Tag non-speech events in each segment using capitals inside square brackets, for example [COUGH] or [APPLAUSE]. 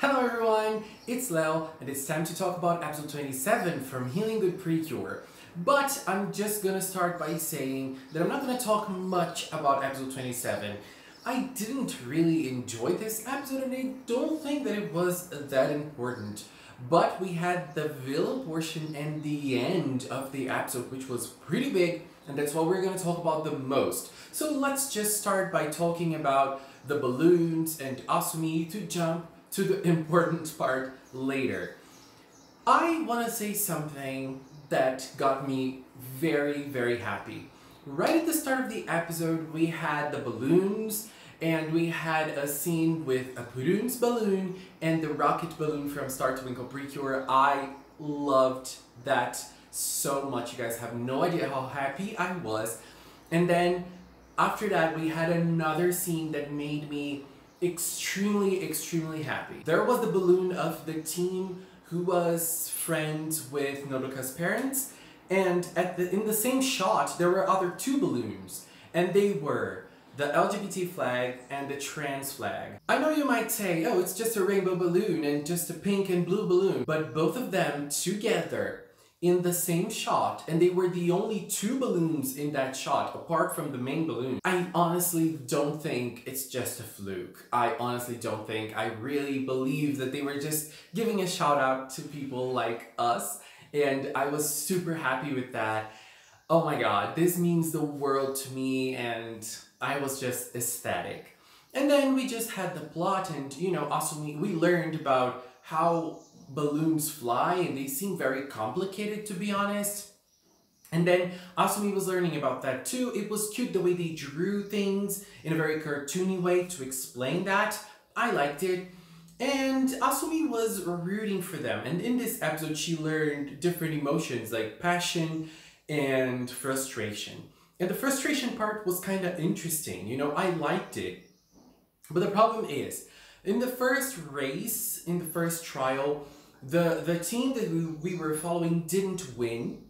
Hello everyone, it's Lel and it's time to talk about episode 27 from Healing Good Precure. But I'm just gonna start by saying that I'm not gonna talk much about episode 27. I didn't really enjoy this episode and I don't think that it was that important. But we had the villain portion and the end of the episode which was pretty big and that's what we're gonna talk about the most. So let's just start by talking about the balloons and Asumi to jump to the [LAUGHS] important part later. I want to say something that got me very, very happy. Right at the start of the episode, we had the balloons and we had a scene with a Prunce balloon and the rocket balloon from Star Twinkle Precure. I loved that so much. You guys have no idea how happy I was. And then after that, we had another scene that made me extremely, extremely happy. There was the balloon of the team who was friends with Nodoka's parents, and at the in the same shot there were other two balloons, and they were the LGBT flag and the trans flag. I know you might say, oh, it's just a rainbow balloon and just a pink and blue balloon, but both of them together in the same shot and they were the only two balloons in that shot apart from the main balloon. I honestly don't think it's just a fluke. I honestly don't think. I really believe that they were just giving a shout out to people like us and I was super happy with that. Oh my god, this means the world to me and I was just ecstatic. And then we just had the plot and you know, also we, we learned about how balloons fly and they seem very complicated to be honest. And then Asumi was learning about that too. It was cute the way they drew things in a very cartoony way to explain that. I liked it. And Asumi was rooting for them. And in this episode, she learned different emotions like passion and frustration. And the frustration part was kind of interesting. You know, I liked it. But the problem is, in the first race, in the first trial, the the team that we, we were following didn't win,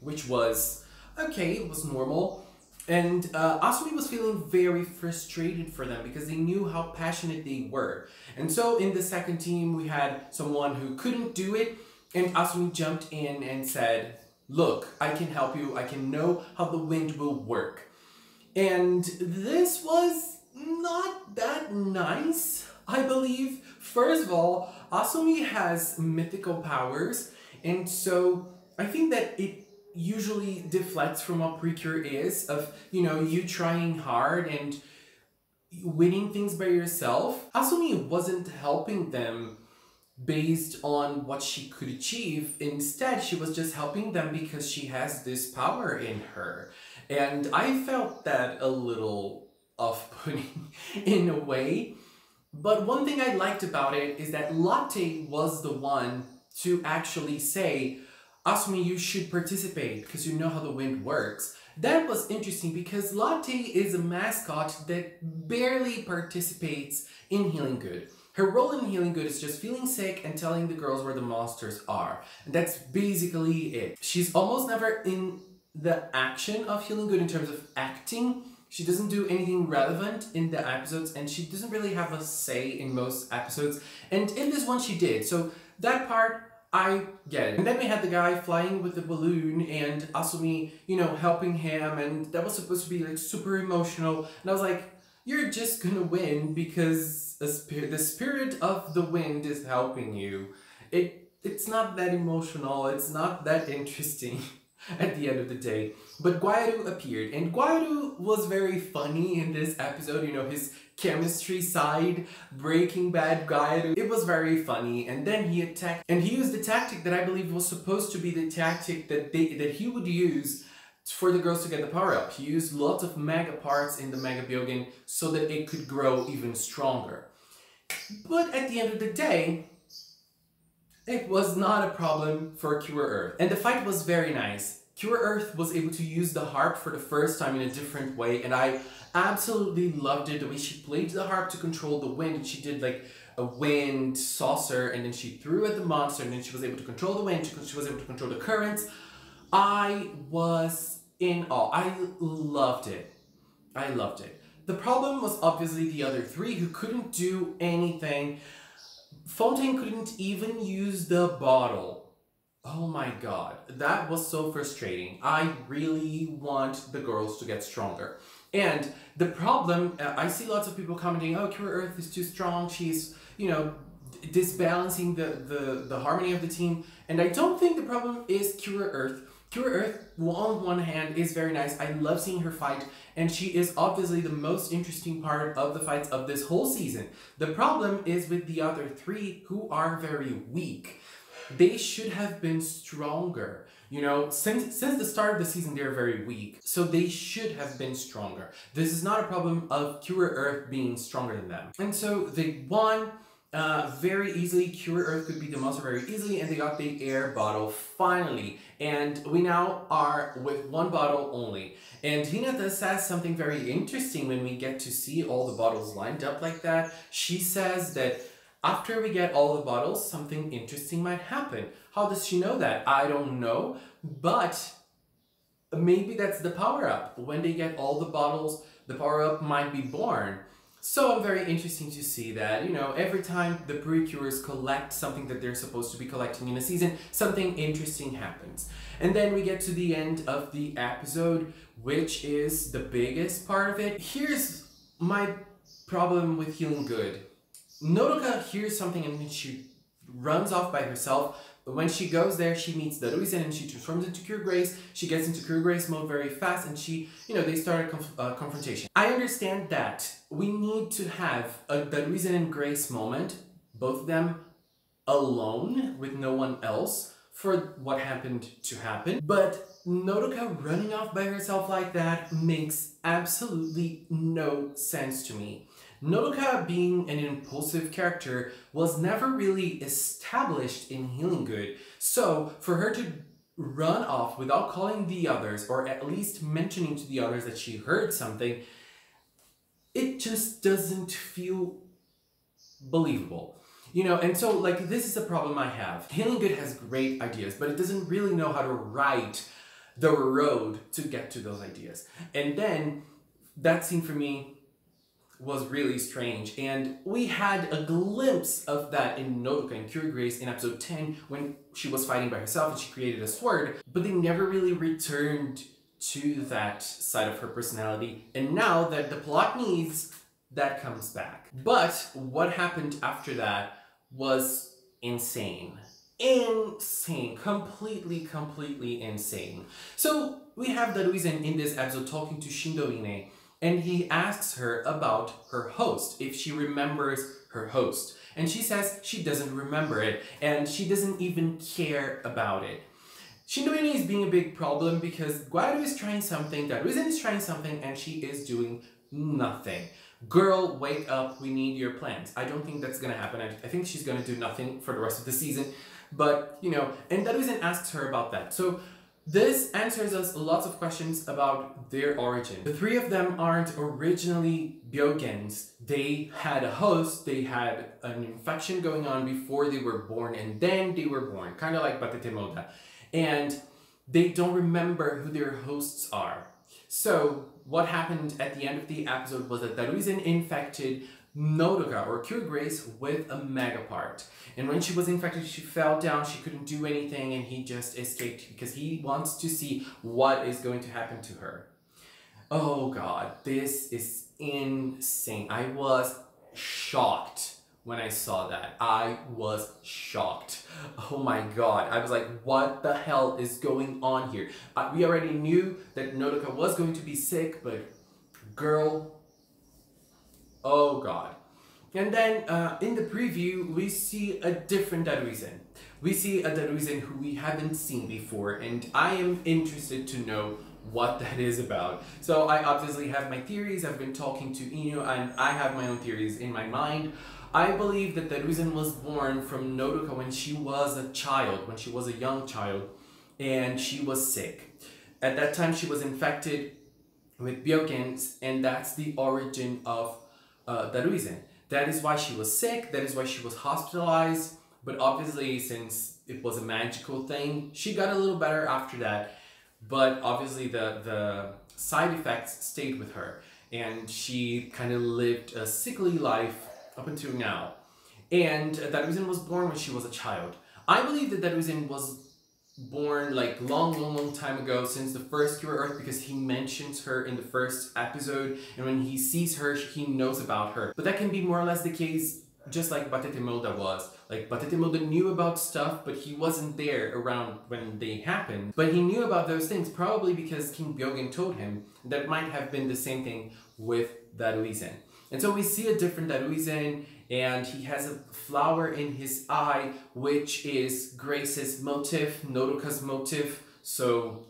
which was okay, it was normal. And uh, Asumi was feeling very frustrated for them because they knew how passionate they were. And so in the second team, we had someone who couldn't do it, and Asumi jumped in and said, Look, I can help you, I can know how the wind will work. And this was not that nice, I believe. First of all, Asumi has mythical powers, and so I think that it usually deflects from what Precure is of, you know, you trying hard and winning things by yourself. Asumi wasn't helping them based on what she could achieve. Instead, she was just helping them because she has this power in her. And I felt that a little off-putting [LAUGHS] in a way but one thing I liked about it is that Latte was the one to actually say, Asumi, you should participate because you know how the wind works. That was interesting because Latte is a mascot that barely participates in Healing Good. Her role in Healing Good is just feeling sick and telling the girls where the monsters are. And that's basically it. She's almost never in the action of Healing Good in terms of acting, she doesn't do anything relevant in the episodes and she doesn't really have a say in most episodes. And in this one she did. So that part I get it. And then we had the guy flying with the balloon and Asumi, you know, helping him and that was supposed to be like super emotional. And I was like, you're just gonna win because the spirit, the spirit of the wind is helping you. It It's not that emotional, it's not that interesting. [LAUGHS] at the end of the day. But Guaiwaru appeared, and Guaiwaru was very funny in this episode, you know, his chemistry side, Breaking Bad Guaiwaru. It was very funny, and then he attacked, and he used the tactic that I believe was supposed to be the tactic that they that he would use for the girls to get the power up. He used lots of mega parts in the Mega Byogen so that it could grow even stronger. But at the end of the day, it was not a problem for Cure Earth. And the fight was very nice. Cure Earth was able to use the harp for the first time in a different way and I absolutely loved it. The way she played the harp to control the wind. And she did like a wind saucer and then she threw at the monster and then she was able to control the wind. She was able to control the currents. I was in awe. I loved it. I loved it. The problem was obviously the other three who couldn't do anything Fontaine couldn't even use the bottle. Oh my god, that was so frustrating. I really want the girls to get stronger. And the problem, uh, I see lots of people commenting, oh, Cure Earth is too strong, she's, you know, disbalancing the, the, the harmony of the team. And I don't think the problem is Cure Earth. Cure Earth, on one hand, is very nice. I love seeing her fight, and she is obviously the most interesting part of the fights of this whole season. The problem is with the other three, who are very weak. They should have been stronger. You know, since since the start of the season, they're very weak. So they should have been stronger. This is not a problem of Cure Earth being stronger than them. And so they won uh, very easily. Cure Earth could be the monster very easily, and they got the air bottle finally. And we now are with one bottle only. And Hinata says something very interesting when we get to see all the bottles lined up like that. She says that after we get all the bottles, something interesting might happen. How does she know that? I don't know, but maybe that's the power up. When they get all the bottles, the power up might be born. So I'm very interesting to see that, you know, every time the Precures collect something that they're supposed to be collecting in a season, something interesting happens. And then we get to the end of the episode, which is the biggest part of it. Here's my problem with Healing Good. Nodoka hears something and she runs off by herself, but when she goes there, she meets the Daruizen and she transforms into Cure Grace. She gets into Cure Grace mode very fast and she, you know, they start a conf uh, confrontation. I understand that we need to have a Daruizen and Grace moment, both of them alone with no one else for what happened to happen. But Nodoka running off by herself like that makes absolutely no sense to me. Nodoka being an impulsive character was never really established in Healing Good, so for her to run off without calling the others, or at least mentioning to the others that she heard something, it just doesn't feel believable. You know, and so like this is a problem I have. Healing Good has great ideas, but it doesn't really know how to write the road to get to those ideas. And then that scene for me was really strange. And we had a glimpse of that in Nodoka and Cure Grace in episode 10 when she was fighting by herself and she created a sword, but they never really returned to that side of her personality. And now that the plot needs, that comes back. But what happened after that was insane. Insane. Completely, completely insane. So we have Daruizen in this episode talking to Shindo and he asks her about her host, if she remembers her host. And she says she doesn't remember it, and she doesn't even care about it. Shindoine is being a big problem because Guaiwaru is trying something, Daruizen is trying something, and she is doing nothing. Girl, wake up, we need your plans. I don't think that's gonna happen. I, I think she's gonna do nothing for the rest of the season. But, you know, and Daruizen asks her about that. So this answers us lots of questions about their origin. The three of them aren't originally Byogens. They had a host, they had an infection going on before they were born, and then they were born, kind of like Batetemoda. And they don't remember who their hosts are. So, what happened at the end of the episode was that Daruizen infected Nodoka or Cure Grace with a Megapart. And when she was infected, she fell down, she couldn't do anything, and he just escaped because he wants to see what is going to happen to her. Oh god, this is insane. I was shocked when I saw that. I was shocked. Oh my god. I was like, what the hell is going on here? Uh, we already knew that Nodoka was going to be sick, but girl, Oh god. And then uh, in the preview, we see a different Daruizen. We see a Daruizen who we haven't seen before, and I am interested to know what that is about. So I obviously have my theories, I've been talking to Inu, and I have my own theories in my mind. I believe that Daruizen was born from Nodoka when she was a child, when she was a young child, and she was sick. At that time, she was infected with Byogens, and that's the origin of uh, reason. That is why she was sick, that is why she was hospitalized, but obviously since it was a magical thing, she got a little better after that, but obviously the, the side effects stayed with her and she kind of lived a sickly life up until now. and Daruizen was born when she was a child. I believe that Daruizen was born like long, long, long time ago since the first Cure Earth because he mentions her in the first episode and when he sees her, he knows about her. But that can be more or less the case just like Batetemoda was. Like Batetemoda knew about stuff, but he wasn't there around when they happened. But he knew about those things probably because King Byogen told him. That might have been the same thing with Daruizen. And so we see a different Daruizen and he has a flower in his eye, which is Grace's motive, Nodoka's motive. So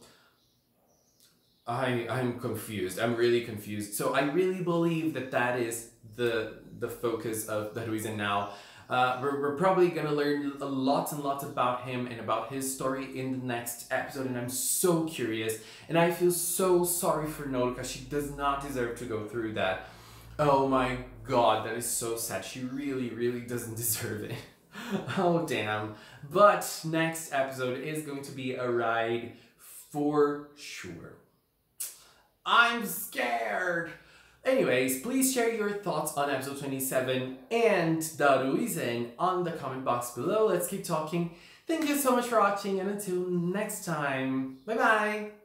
I I'm confused. I'm really confused. So I really believe that that is the the focus of Daruizen now. Uh, we're, we're probably gonna learn a lot and lots about him and about his story in the next episode and I'm so curious and I feel so sorry for Nodoka. She does not deserve to go through that. Oh my god, that is so sad. She really, really doesn't [LAUGHS] deserve it. oh damn. But next episode is going to be a ride for sure. I'm scared! Anyways, please share your thoughts on episode 27 and Daruizen on the comment box below. Let's keep talking. Thank you so much for watching and until next time, bye bye!